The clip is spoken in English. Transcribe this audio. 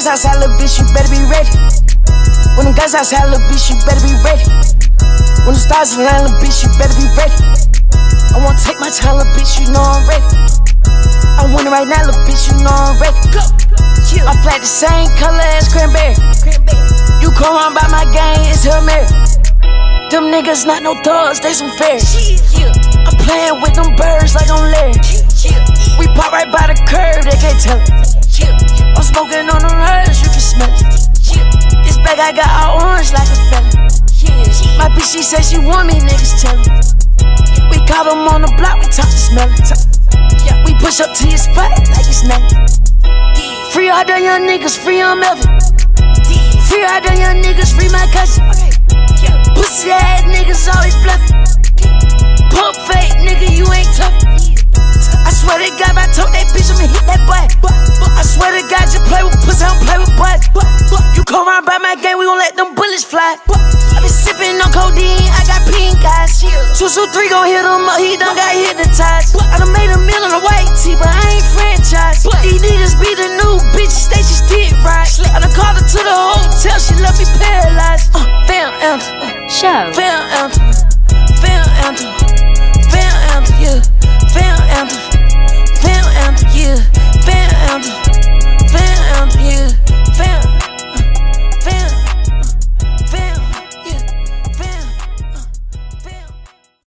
guns outside, little bitch, you better be ready. When them guns outside, little bitch, you better be ready. When the stars align, little bitch, you better be ready. I wanna take my time, little bitch, you know I'm ready. I want it right now, little bitch, you know I'm ready. Go. My flag the same color as cranberry. You come around by my gang, it's Hail Mary. Them niggas not no thugs, they some fairies. I'm playing with them birds like I'm Larry. We pop right by the curb, they can't tell it. Bag I got all orange like a fella. My bitch, she said she want me, niggas tellin'. We caught them on the block, we talk to smell it. We push up to your spot like it's nothing. Free all the young niggas, free on Melvin. Free all the young niggas, free my cousin. Pussy ass niggas always bluffing. Two, two, three gon' hit him up, he done got hypnotized. I done made a million on white tee, but I ain't franchised. What? These niggas be the new bitches, they just did right. I done called her to the hotel, she left me paralyzed. Uh, fam, uh, show. Fam,